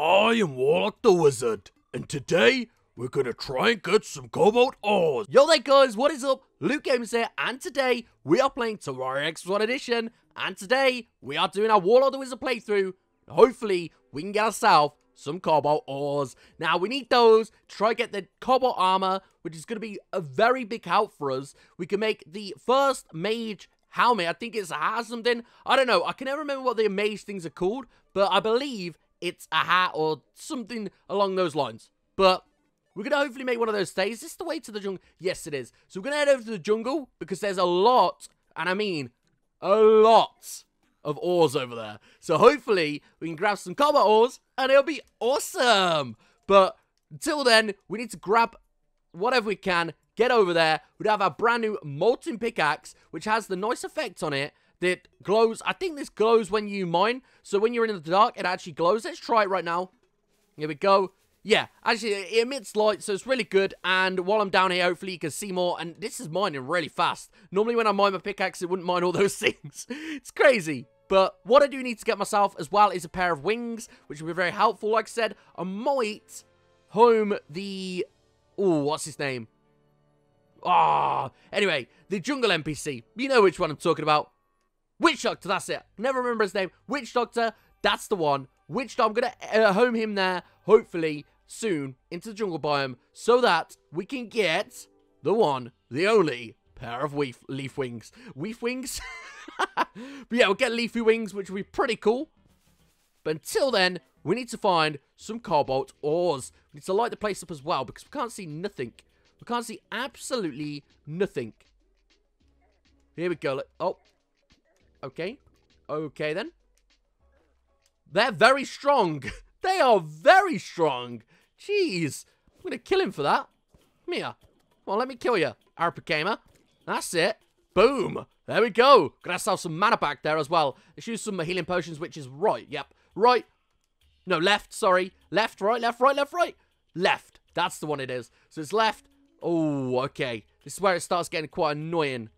I am Warlock the Wizard, and today we're gonna try and get some cobalt ores. Yo there guys, what is up? Luke Games here, and today we are playing Terraria X1 Edition, and today we are doing our Warlock the Wizard playthrough. Hopefully, we can get ourselves some cobalt ores. Now, we need those to try and get the cobalt armor, which is to be a very big help for us. We can make the first mage helmet. I think it's or something. I don't know. I can never remember what the mage things are called, but I believe it's a hat or something along those lines. But we're going to hopefully make one of those stays. Is this the way to the jungle? Yes, it is. So we're going to head over to the jungle because there's a lot, and I mean a lot of ores over there. So hopefully we can grab some cobalt ores and it'll be awesome. But until then, we need to grab whatever we can, get over there. We'd have our brand new molten pickaxe, which has the nice effect on it that glows. I think this glows when you mine. So when you're in the dark, it actually glows. Let's try it right now. Here we go. Yeah, actually, it emits light, so it's really good. And while I'm down here, hopefully you can see more. And this is mining really fast. Normally when I mine my pickaxe, it wouldn't mine all those things. it's crazy. But what I do need to get myself as well is a pair of wings, which will be very helpful. Like I said, I might home the... Oh, what's his name? Ah, oh, anyway, the jungle NPC. You know which one I'm talking about. Witch Doctor, that's it. Never remember his name. Witch Doctor, that's the one. Witch Doctor, I'm going to uh, home him there, hopefully, soon, into the jungle biome, so that we can get the one, the only pair of leaf, leaf wings. Leaf wings? but yeah, we'll get leafy wings, which will be pretty cool. But until then, we need to find some cobalt ores. We need to light the place up as well, because we can't see nothing. We can't see absolutely nothing. Here we go. Oh. Okay. Okay, then. They're very strong. they are very strong. Jeez. I'm going to kill him for that. Come here. Come on, let me kill you, Arapakamer. That's it. Boom. There we go. Got ourselves some mana back there as well. Let's use some healing potions, which is right. Yep. Right. No, left. Sorry. Left, right, left, right, left, right. Left. That's the one it is. So it's left, Oh, okay. This is where it starts getting quite annoying.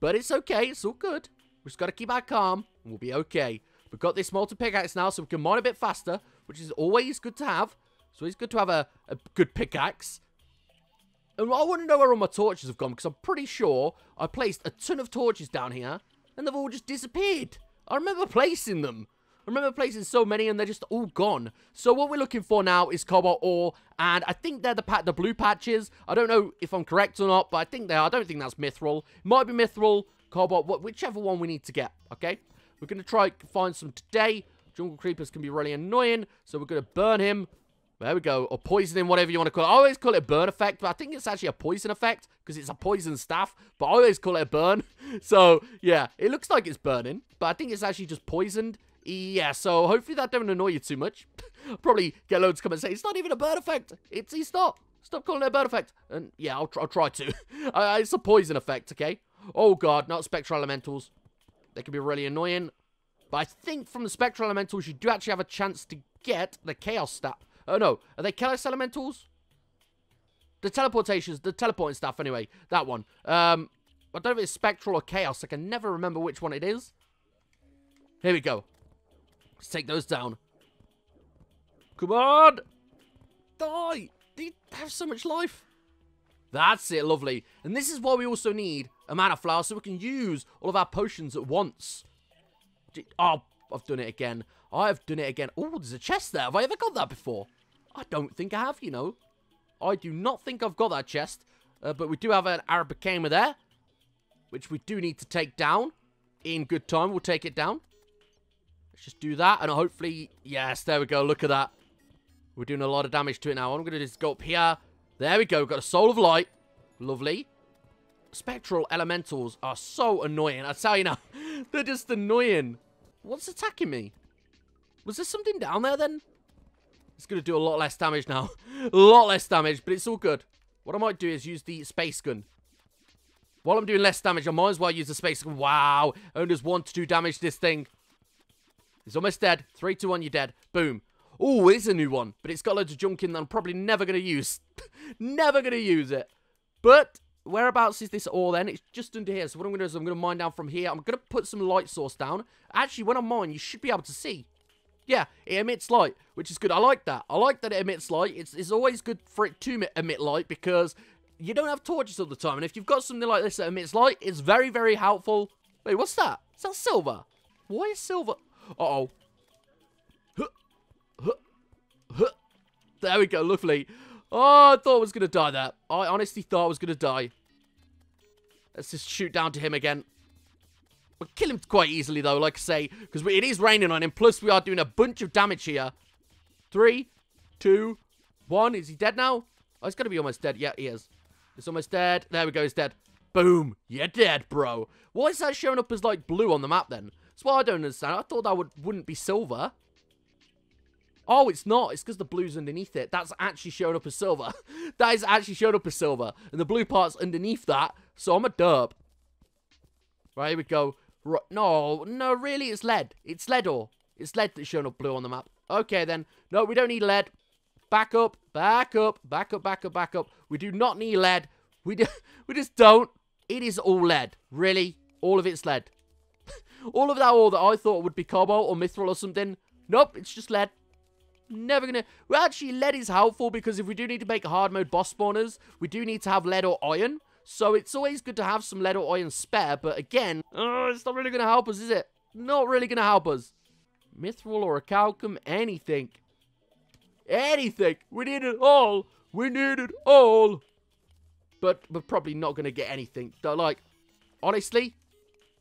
But it's okay. It's all good. We just got to keep our calm, and we'll be okay. We've got this molten pickaxe now, so we can mine a bit faster, which is always good to have. So it's good to have a, a good pickaxe. And I want to know where all my torches have gone, because I'm pretty sure I placed a ton of torches down here, and they've all just disappeared. I remember placing them. I remember placing so many and they're just all gone. So what we're looking for now is cobalt ore. And I think they're the the blue patches. I don't know if I'm correct or not, but I think they are. I don't think that's mithril. It might be mithril, cobalt, whichever one we need to get, okay? We're going to try find some today. Jungle creepers can be really annoying, so we're going to burn him. There we go. Or poison him, whatever you want to call it. I always call it burn effect, but I think it's actually a poison effect because it's a poison staff. But I always call it a burn. So, yeah, it looks like it's burning, but I think it's actually just poisoned. Yeah, so hopefully that don't annoy you too much. Probably get loads come and say, it's not even a bird effect. It's, it's not. Stop calling it a effect. And yeah, I'll, tr I'll try to. it's a poison effect, okay? Oh god, not spectral elementals. They can be really annoying. But I think from the spectral elementals, you do actually have a chance to get the chaos staff. Oh no, are they chaos elementals? The teleportations, the teleporting stuff anyway. That one. Um, I don't know if it's spectral or chaos. I can never remember which one it is. Here we go. Let's take those down. Come on! Die! They have so much life. That's it, lovely. And this is why we also need a of flower, so we can use all of our potions at once. Oh, I've done it again. I've done it again. Oh, there's a chest there. Have I ever got that before? I don't think I have, you know. I do not think I've got that chest. Uh, but we do have an Arabicama there. Which we do need to take down. In good time, we'll take it down. Let's just do that, and hopefully... Yes, there we go. Look at that. We're doing a lot of damage to it now. I'm going to just go up here. There we go. We've got a Soul of Light. Lovely. Spectral elementals are so annoying. I tell you now, they're just annoying. What's attacking me? Was there something down there then? It's going to do a lot less damage now. a lot less damage, but it's all good. What I might do is use the space gun. While I'm doing less damage, I might as well use the space gun. Wow. Only does one to two damage this thing. He's almost dead. Three, two, one, you're dead. Boom. Oh, it is a new one, but it's got loads of junk in that I'm probably never going to use. never going to use it. But whereabouts is this ore then? It's just under here. So what I'm going to do is I'm going to mine down from here. I'm going to put some light source down. Actually, when I mine, you should be able to see. Yeah, it emits light, which is good. I like that. I like that it emits light. It's, it's always good for it to emit light because you don't have torches all the time. And if you've got something like this that emits light, it's very, very helpful. Wait, what's that? Is that silver? Why is silver? Uh-oh. There we go, lovely. Oh, I thought I was going to die there. I honestly thought I was going to die. Let's just shoot down to him again. We'll kill him quite easily, though, like I say, because it is raining on him. Plus, we are doing a bunch of damage here. Three, two, one. Is he dead now? Oh, he's going to be almost dead. Yeah, he is. He's almost dead. There we go, he's dead. Boom. You're dead, bro. Why is that showing up as, like, blue on the map, then? That's what I don't understand. I thought that would, wouldn't be silver. Oh, it's not. It's because the blue's underneath it. That's actually showing up as silver. that is actually showing up as silver. And the blue part's underneath that. So I'm a derp. Right, here we go. No, no, really, it's lead. It's lead ore. It's lead that's showing up blue on the map. Okay, then. No, we don't need lead. Back up, back up, back up, back up, back up. We do not need lead. We, do, we just don't. It is all lead. Really? All of it's lead. all of that ore that I thought would be cobalt or mithril or something. Nope, it's just lead. Never gonna... Well, actually, lead is helpful because if we do need to make hard mode boss spawners, we do need to have lead or iron. So it's always good to have some lead or iron spare. But again, uh, it's not really gonna help us, is it? Not really gonna help us. Mithril Orichalcum, anything. Anything. We need it all. We need it all. But we're probably not to get anything. Like, honestly,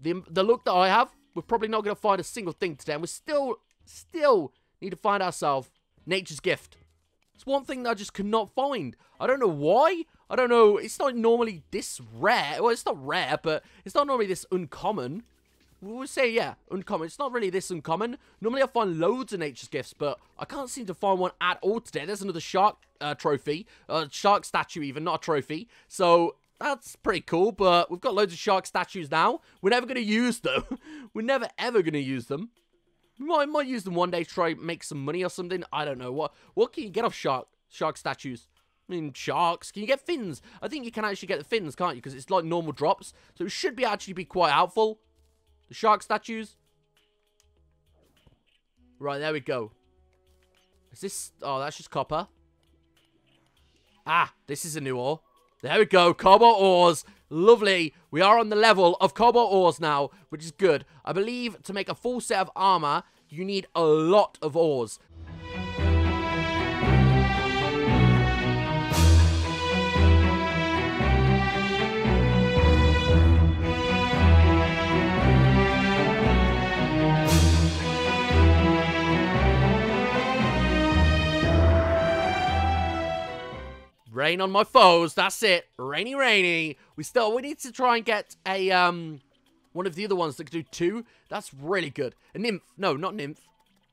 the, the look that I have, we're probably not going to find a single thing today. And we're still, still Need to find ourselves nature's gift. It's one thing that I just cannot find. I don't know why. I don't know. It's not normally this rare. Well, it's not rare, but it's not normally this uncommon. We'll say, yeah, uncommon. It's not really this uncommon. Normally I find loads of nature's gifts, but I can't seem to find one at all today. There's another shark uh, trophy. A uh, shark statue even, not a trophy. So, that's pretty cool, but we've got loads of shark statues now. We're never going to use them. We're never, ever going to use them. Might, might use them one day to try make some money or something. I don't know. What what can you get off shark shark statues? I mean, sharks. Can you get fins? I think you can actually get the fins, can't you? Because it's like normal drops. So it should be actually be quite helpful. The shark statues. Right, there we go. Is this... Oh, that's just copper. Ah, this is a new ore. There we go. Cobalt ores. Lovely. We are on the level of cobalt ores now, which is good. I believe to make a full set of armor, you need a lot of ores. Rain on my foes. That's it. Rainy, rainy. We still, we need to try and get a, um, one of the other ones that can do two. That's really good. A nymph. No, not nymph.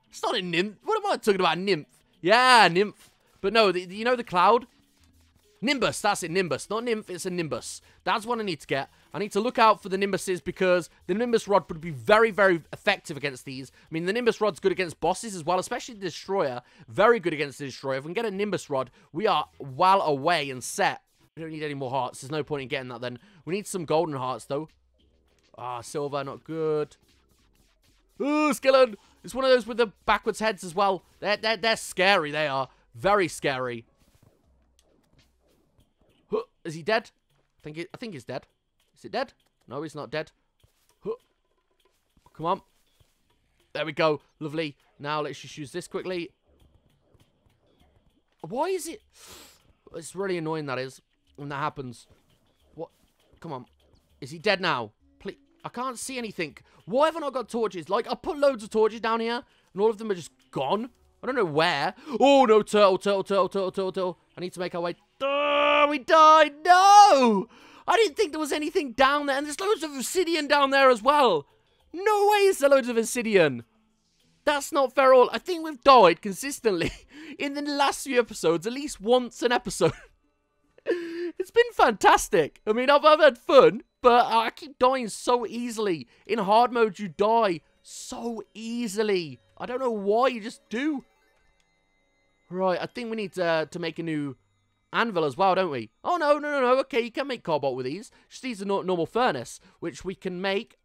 It's not a nymph. What am I talking about? Nymph. Yeah, nymph. But no, the, you know the cloud? Nimbus, that's it, Nimbus. Not Nymph, it's a Nimbus. That's what I need to get. I need to look out for the Nimbuses because the Nimbus Rod would be very, very effective against these. I mean, the Nimbus Rod's good against bosses as well, especially the Destroyer. Very good against the Destroyer. If we can get a Nimbus Rod, we are well away and set. We don't need any more hearts. There's no point in getting that then. We need some golden hearts, though. Ah, silver, not good. Ooh, skeleton! It's one of those with the backwards heads as well. They're, they're, they're scary, they are. Very scary. Is he dead? I think he, I think he's dead. Is it dead? No, he's not dead. Come on. There we go. Lovely. Now let's just use this quickly. Why is it... It's really annoying, that is, when that happens. What? Come on. Is he dead now? Please. I can't see anything. Why have I not got torches? Like, I put loads of torches down here, and all of them are just gone. I don't know where. Oh, no, turtle, turtle, turtle, turtle, turtle, turtle. I need to make our way We died. No! I didn't think there was anything down there. And there's loads of obsidian down there as well. No way is there loads of obsidian. That's not fair all. I think we've died consistently in the last few episodes, at least once an episode. it's been fantastic. I mean, I've, I've had fun, but I keep dying so easily. In hard mode, you die so easily. I don't know why, you just do. Right, I think we need to, to make a new anvil as well, don't we? Oh, no, no, no, no. Okay, you can make cobalt with these. Just needs a no normal furnace, which we can make.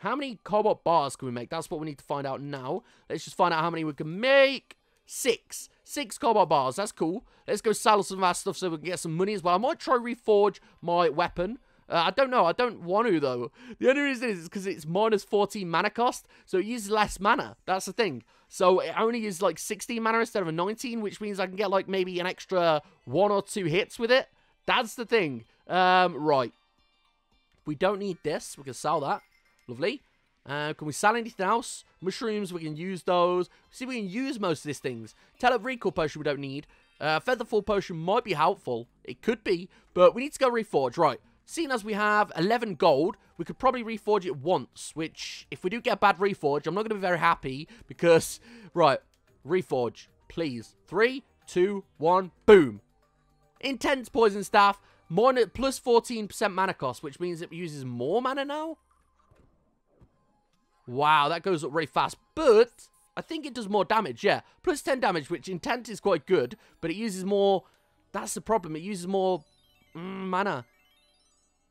How many cobalt bars can we make? That's what we need to find out now. Let's just find out how many we can make. Six. Six cobalt bars. That's cool. Let's go sell some of our stuff so we can get some money as well. I might try reforge my weapon. Uh, I don't know. I don't want to, though. The only reason is because it's minus 14 mana cost, so it uses less mana. That's the thing. So it only uses like 16 mana instead of a 19, which means I can get like maybe an extra one or two hits with it. That's the thing. Um, right. We don't need this. We can sell that. Lovely. Uh, can we sell anything else? Mushrooms, we can use those. See, we can use most of these things. Tele Recall Potion we don't need. Uh, Featherfall Potion might be helpful. It could be, but we need to go reforge. Right. Seeing as we have 11 gold, we could probably reforge it once, which, if we do get a bad reforge, I'm not going to be very happy because, right, reforge, please. Three, two, one, boom. Intense Poison Staff, minus, plus 14% mana cost, which means it uses more mana now? Wow, that goes up really fast, but I think it does more damage, yeah. Plus 10 damage, which intent is quite good, but it uses more, that's the problem, it uses more mm, mana.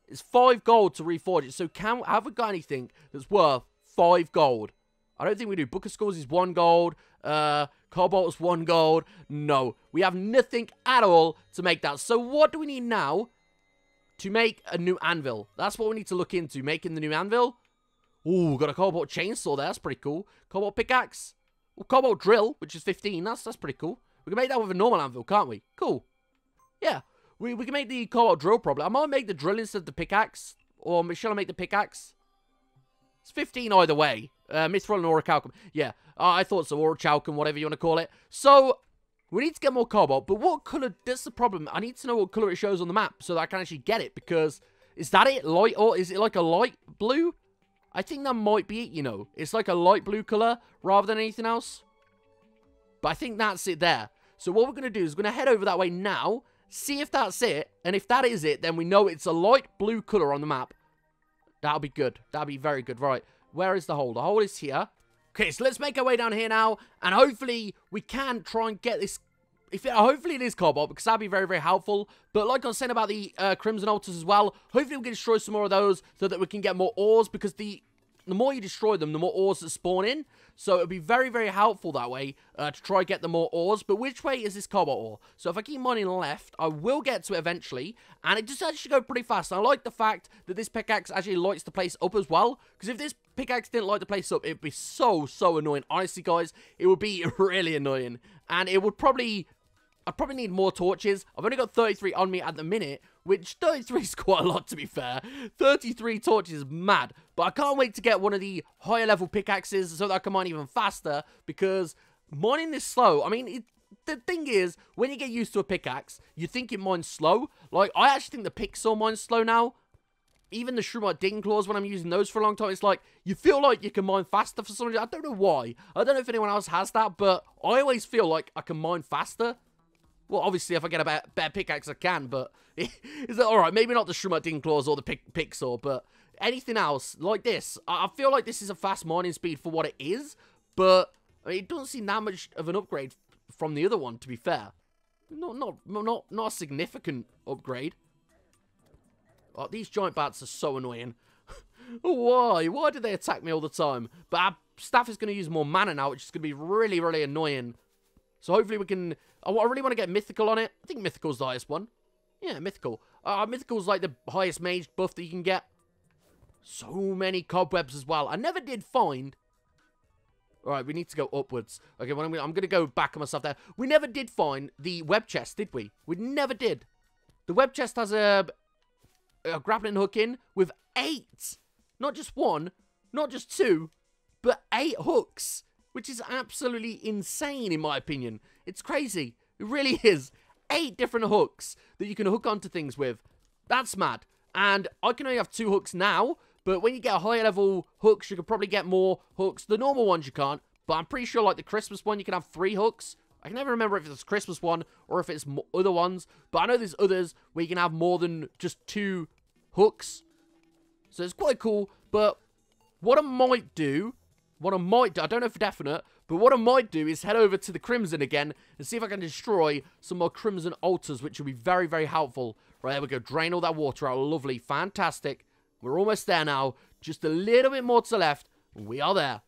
It's five gold to reforge it. So can have we got anything that's worth five gold? I don't think we do. Book of Skulls is one gold. Uh, Cobalt is one gold. No, we have nothing at all to make that. So what do we need now to make a new anvil? That's what we need to look into, making the new anvil. Ooh, got a Cobalt chainsaw there. That's pretty cool. Cobalt pickaxe. Well, Cobalt drill, which is 15. That's, that's pretty cool. We can make that with a normal anvil, can't we? Cool. Yeah. We, we can make the cobalt drill probably. I might make the drill instead of the pickaxe. Or shall I make the pickaxe? It's 15 either way. Uh, Mithril and Orichalcum. Yeah, uh, I thought so. Orichalcum, whatever you want to call it. So, we need to get more cobalt. But what colour? That's the problem. I need to know what colour it shows on the map so that I can actually get it. Because, is that it? Light, or is it like a light blue? I think that might be it, you know. It's like a light blue colour rather than anything else. But I think that's it there. So what we're going to do is we're going to head over that way now see if that's it, and if that is it, then we know it's a light blue colour on the map. That'll be good. That'll be very good. Right, where is the hole? The hole is here. Okay, so let's make our way down here now, and hopefully we can try and get this... If it, hopefully it is cobalt, because that'd be very, very helpful. But like I was saying about the uh, Crimson Altars as well, hopefully we can destroy some more of those so that we can get more ores, because the the more you destroy them, the more ores that spawn in. So it'll be very, very helpful that way uh, to try get the more ores. But which way is this cobalt ore? So if I keep mining left, I will get to it eventually. And it just actually go pretty fast. And I like the fact that this pickaxe actually lights the place up as well. Because if this pickaxe didn't light the place up, it'd be so, so annoying. Honestly, guys, it would be really annoying. And it would probably I'd probably need more torches. I've only got 33 on me at the minute, which 33 is quite a lot to be fair. 33 torches is mad. But I can't wait to get one of the higher level pickaxes so that I can mine even faster because mining this slow, I mean, it, the thing is, when you get used to a pickaxe, you think it mines slow. Like, I actually think the Picksaw mines slow now. Even the Shroomite Digging Claws, when I'm using those for a long time, it's like, you feel like you can mine faster for some reason. I don't know why. I don't know if anyone else has that, but I always feel like I can mine faster. Well, obviously, if I get a better, pickaxe, I can, but... is that alright? Maybe not the Digging Claws or the pick, Picksaw, but anything else like this, I, feel like this is a fast mining speed for what it is, but I mean, it doesn't seem that much of an upgrade from the other one, to be fair. Not, not, not, not a significant upgrade. Oh, these giant bats are so annoying. Why? Why do they attack me all the time? But our staff is going to use more mana now, which is going to be really, really annoying. So hopefully we can... I really want to get Mythical on it. I think Mythical's the highest one. Yeah, Mythical. Uh, Mythical's like the highest mage buff that you can get. So many cobwebs as well. I never did find... Alright, we need to go upwards. Okay, well, I'm going to go back on myself there. We never did find the web chest, did we? We never did. The web chest has a, a grappling hook in with eight. Not just one, not just two, but eight hooks which is absolutely insane in my opinion. It's crazy. It really is. Eight different hooks that you can hook onto things with. That's mad. And I can only have two hooks now, but when you get higher level hooks, you can probably get more hooks. The normal ones you can't, but I'm pretty sure like the Christmas one, you can have three hooks. I can never remember if it's Christmas one or if it's other ones, but I know there's others where you can have more than just two hooks. So it's quite cool, but what I might do what I might do, I don't know for definite, but what I might do is head over to the Crimson again and see if I can destroy some more Crimson Altars, which will be very, very helpful. Right, there we go. Drain all that water out. Lovely. Fantastic. We're almost there now. Just a little bit more to the left. We are there.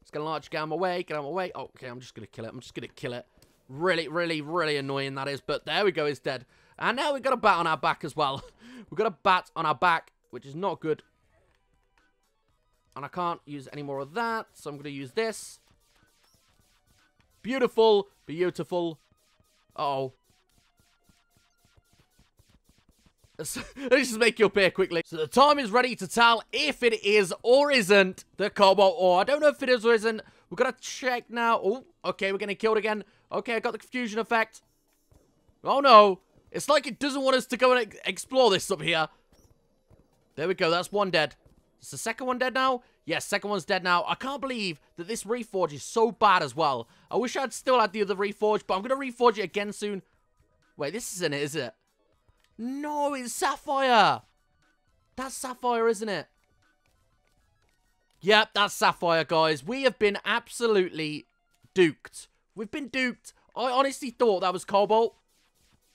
It's going to launch. Get out of my way. Get out of my way. Oh, okay, I'm just going to kill it. I'm just going to kill it. Really, really, really annoying that is. But there we go. It's dead. And now we've got a bat on our back as well. we've got a bat on our back, which is not good. And I can't use any more of that. So I'm going to use this. Beautiful. Beautiful. Uh oh Let's just make you appear quickly. So the time is ready to tell if it is or isn't the cobalt ore. I don't know if it is or isn't. We're going to check now. Oh, okay, we're getting killed again. Okay, I got the confusion effect. Oh no. It's like it doesn't want us to go and explore this up here. There we go. That's one dead. Is the second one dead now? Yes, second one's dead now. I can't believe that this reforge is so bad as well. I wish I'd still had the other reforge, but I'm going to reforge it again soon. Wait, this isn't it, is it? No, it's Sapphire. That's Sapphire, isn't it? Yep, that's Sapphire, guys. We have been absolutely duped. We've been duped. I honestly thought that was Cobalt.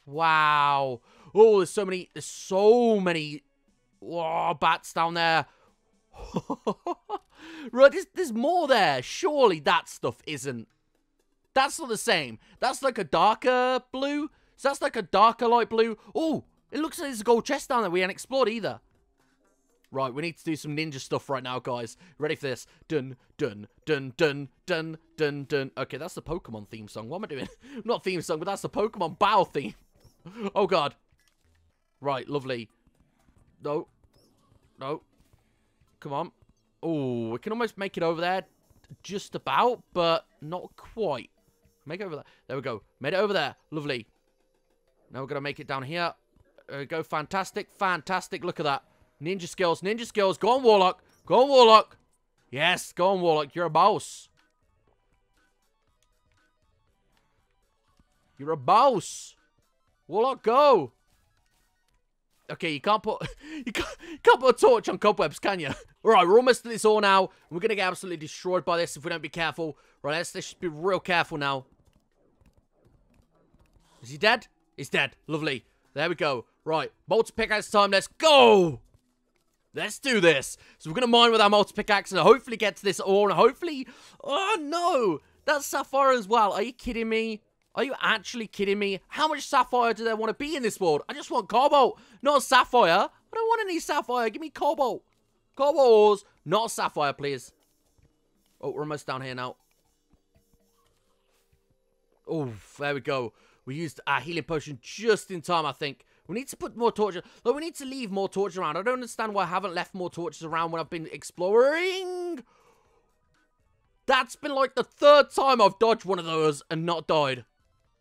Wow. Oh, there's so many, there's so many oh, bats down there. right, there's, there's more there. Surely that stuff isn't. That's not the same. That's like a darker blue. So that's like a darker light blue. Oh, it looks like there's a gold chest down there we haven't explored either. Right, we need to do some ninja stuff right now, guys. Ready for this? Dun, dun, dun, dun, dun, dun, dun. Okay, that's the Pokemon theme song. What am I doing? Not theme song, but that's the Pokemon bow theme. oh, God. Right, lovely. No. No. Come on. Oh, we can almost make it over there. Just about, but not quite. Make it over there. There we go. Made it over there. Lovely. Now we're going to make it down here. Uh, go fantastic, fantastic. Look at that. Ninja skills, ninja skills. Go on, Warlock. Go on, Warlock. Yes, go on, Warlock. You're a boss. You're a boss. Warlock, go. Okay, you can't put you can't, can't put a torch on cobwebs, can you? All right, we're almost to this all now. We're gonna get absolutely destroyed by this if we don't be careful. Right, let's, let's just be real careful now. Is he dead? He's dead. Lovely. There we go. Right, molten pickaxe time. Let's go. Let's do this. So we're going to mine with our molten pickaxe and hopefully get to this ore and hopefully... Oh, no. That's sapphire as well. Are you kidding me? Are you actually kidding me? How much sapphire do there want to be in this world? I just want cobalt, not sapphire. I don't want any sapphire. Give me cobalt. Cobalt ores, not sapphire, please. Oh, we're almost down here now. Oh, there we go. We used our healing potion just in time, I think. We need to put more torches. Though we need to leave more torches around. I don't understand why I haven't left more torches around when I've been exploring. That's been like the third time I've dodged one of those and not died.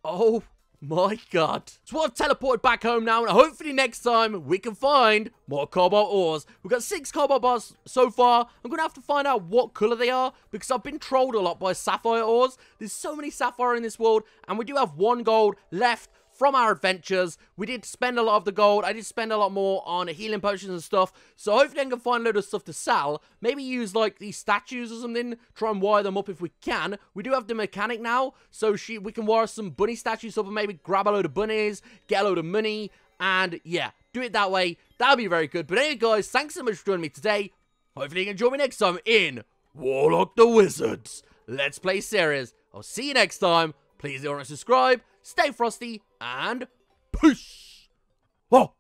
Oh my god. So I've teleported back home now, and hopefully next time we can find more cobalt ores. We've got six cobalt bars so far. I'm going to have to find out what color they are, because I've been trolled a lot by sapphire ores. There's so many sapphire in this world, and we do have one gold left from our adventures. We did spend a lot of the gold. I did spend a lot more on healing potions and stuff. So hopefully I can find a load of stuff to sell. Maybe use like these statues or something. Try and wire them up if we can. We do have the mechanic now. So she, we can wire some bunny statues up and maybe grab a load of bunnies. Get a load of money. And yeah, do it that way. That'll be very good. But anyway guys, thanks so much for joining me today. Hopefully you can join me next time in Warlock the Wizards. Let's Play series. I'll see you next time. Please don't subscribe, stay frosty, and peace! Oh!